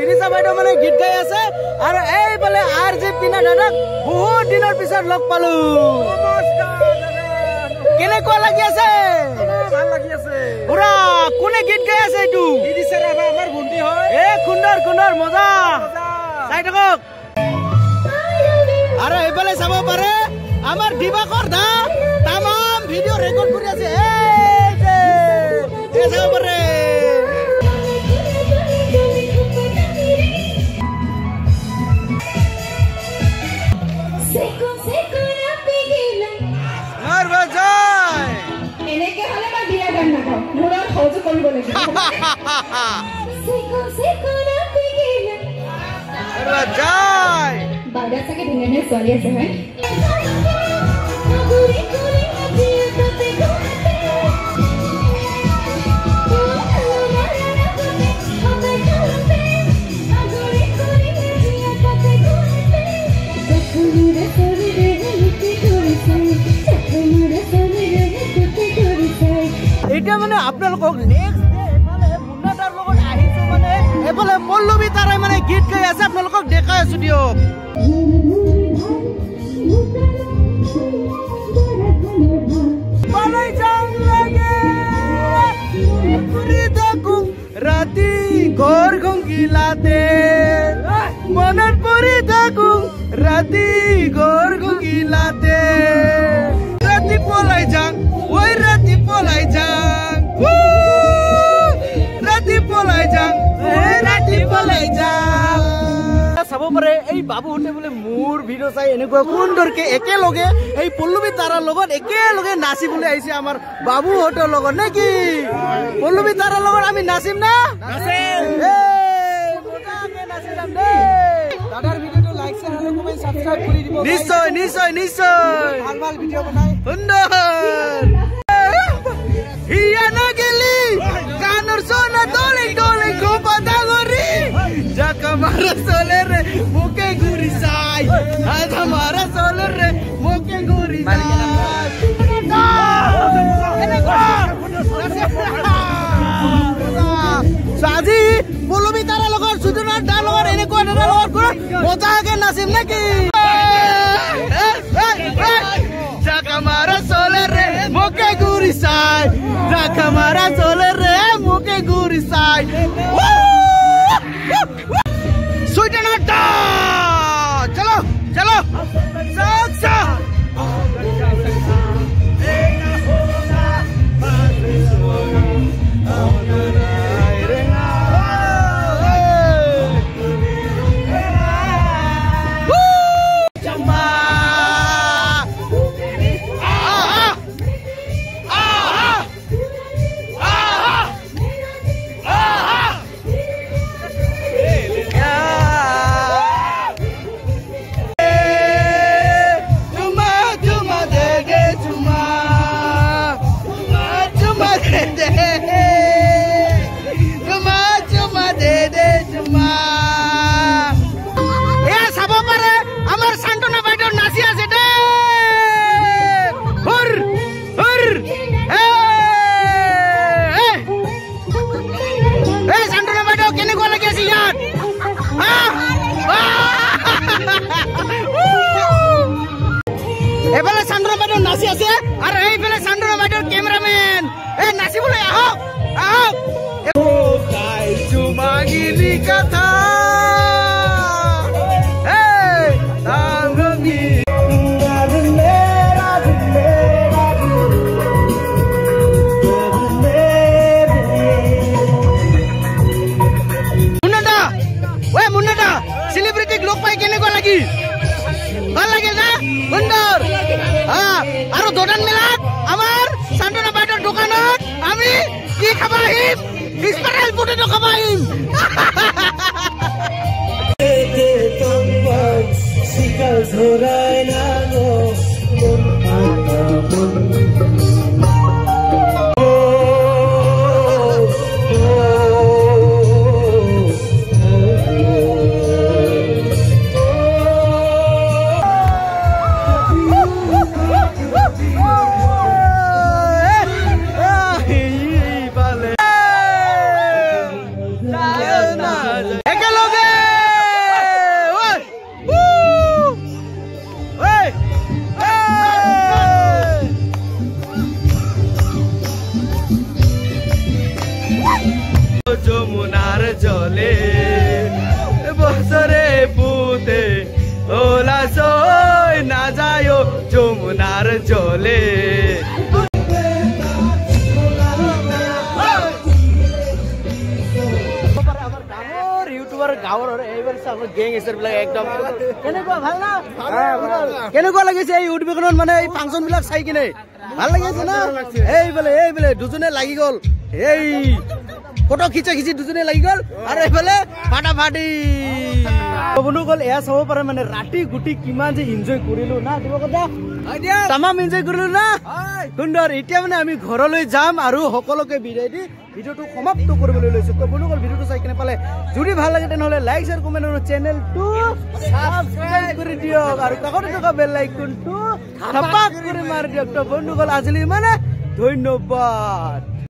বিৰিজা বাইদেউ মানে গীত গাই আছে আৰু এইফালে আৰ জে পিনা দাদাক বহুত দিনৰ পিছত লগ পালো। কেনেকুৱা লাগি আছে? কোনে গীত গাই আছে এইটো? বিদিশা ৰাভা আমাৰ ভণ্টি হয় এ সুন্দৰ সুন্দৰ মজা। চাই থাকক। আৰু এইফালে চাব পাৰে আমাৰ দিবাকৰ দা তামাম ভিডিঅ' ৰেকৰ্ড কৰি আছে। এনেকে হলে মই বিয়া গান নাগাওঁ মোৰ আৰু সহযোগ কৰিব লাগিব Seco, seco, la piguila. মাৰ বাজাই বাইদেউ চাগে ধুনীয়া ধুনীয়া ছোৱালী আছে হয় এতিয়া মানে আপোনালোকক এফালে লগত আহিছো মানে গীত গাই আছে আপোনালোকক দেখাই আছো দিয়ক। ৰাতি ঘৰ ঘংকিলাতে মনত পৰি থাকো ৰাতি পাৰে এই বাবুহঁতে বোলে মোৰ ভিডিঅ' চাই এনেকুৱা সুন্দৰকে একেলগে এই পল্লৱী তাৰাৰ লগত একেলগে নাচিবলৈ আহিছে আমাৰ বাবুহঁতৰ লগত নে কি? পল্লৱী তাৰাৰ লগত আমি নাচিম না। দাদাৰ ভিডিঅ'টো লাইক কমেণ্ট ছাবস্ক্ৰাইব কৰি দিব। নিশ্চয় নিশ্চয় নিশ্চয়। ভাল ভাল ভিডিঅ' বনাই। সুন্দৰ। कासिम ने की हमारा सोलर रे मुके गुरी साई हमारा सोलर रे मुके गुरी এফালে চান্দনা বাইদেউ নাচি আছে। আৰু এইফালে চান্দনা বাইদেউৰ কেমেৰামেন এই নাচিবলৈ আহক আহক। আৰু দোকান মেলাত আমাৰ চান্তনা বাইদেউৰ দোকানত আমি কি খাব আহিম স্পেচিয়েল পটেটো খাব আহিম যমুনাৰ জলে। বছৰে পুতে ওলা সই না যায় যমুনাৰ জলে। ডাঙৰ ইউটিউবাৰ গাঁৱৰ এইবাৰ আমাৰ গেং এচাৰ বিলাক একদম কেনেকুৱা ভাল না কেনেকুৱা লাগিছে এই উদ্বেগনত মানে এই ফাংচন বিলাক চাই কিনে? ভাল লাগি আছে না এইফালে এইফালে দুজনে লাগি গ'ল। এই ফটো খিচা খিচি দুজনে লাগি গ'ল। আৰু এইফালে ফাটা ফাটি বন্ধুসকল এয়া চাব পাৰে মানে ৰাতি গুটি কিমান যে এনজয় কৰিলো। না দিব কথা? তামাম এনজয় কৰিলো না? সুন্দৰ এতিয়া মানে আমি ঘৰলৈ যাম আৰু সকলোকে বিদায় দি ভিডিঅ'টো সমাপ্ত কৰিবলৈ লৈছো। তো বন্ধুসকল ভিডিঅ'টো চাই কেনে পালে যদি ভাল লাগে তেনেহ'লে লাইক শ্বেয়াৰ কমেণ্ট আৰু চেনেলটো ছাবস্ক্ৰাইব কৰি দিয়ক। আৰু কাষতে থকা বেল আইকনটো থাপাক কৰি মাৰি দিয়ক। তো বন্ধুসকল আজিলৈ মানে ধন্যবাদ।